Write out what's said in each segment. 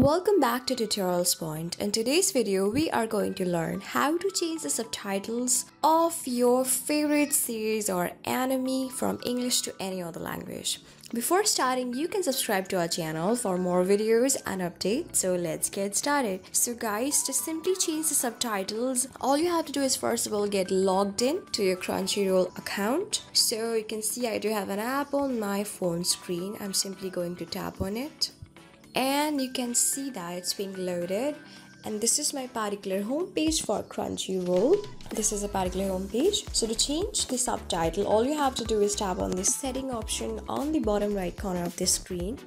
Welcome back to Tutorials Point. In today's video, we are going to learn how to change the subtitles of your favorite series or anime from English to any other language. Before starting, you can subscribe to our channel for more videos and updates. So let's get started. So guys, to simply change the subtitles, all you have to do is first of all get logged in to your Crunchyroll account. So you can see I do have an app on my phone screen. I'm simply going to tap on it and you can see that it's being loaded and this is my particular homepage for Crunchyroll. This is a particular homepage. So to change the subtitle, all you have to do is tap on the setting option on the bottom right corner of the screen.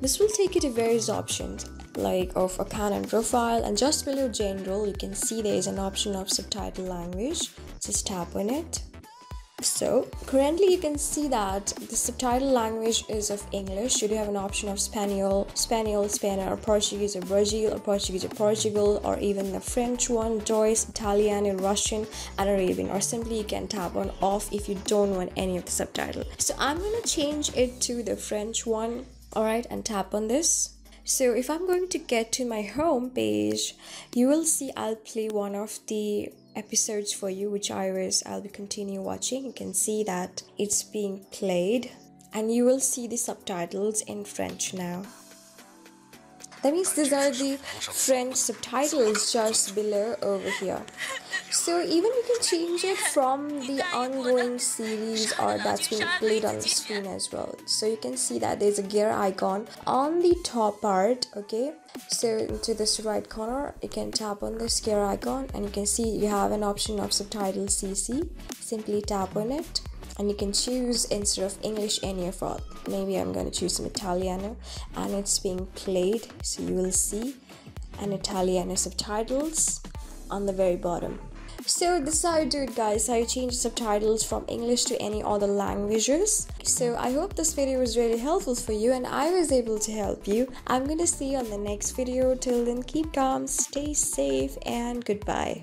This will take you to various options like of account and profile and just below general you can see there is an option of subtitle language. Just tap on it so currently you can see that the subtitle language is of English. Should you have an option of Spanish, Spanish, Spanish, or Portuguese, or Brazil, or Portuguese, or Portugal, or even the French one, Deutsch, Italian, and Russian, and Arabian. Or simply you can tap on off if you don't want any of the subtitle. So I'm gonna change it to the French one. Alright, and tap on this. So if I'm going to get to my home page, you will see I'll play one of the episodes for you which I was I'll be continue watching. You can see that it's being played and you will see the subtitles in French now. That means these are the French subtitles just below over here. So even you can change it from the ongoing series or that's being played on the screen as well. So you can see that there's a gear icon on the top part, okay? So to this right corner, you can tap on this gear icon and you can see you have an option of subtitle CC. Simply tap on it and you can choose instead of English any of all. Maybe I'm going to choose some Italiano and it's being played so you will see an Italiano subtitles on the very bottom. So this is how you do it guys, how you change subtitles from English to any other languages. So I hope this video was really helpful for you and I was able to help you. I'm gonna see you on the next video. Till then keep calm, stay safe and goodbye.